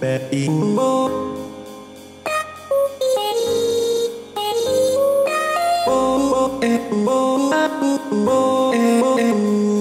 baby, oh. Oh, oh, oh, oh,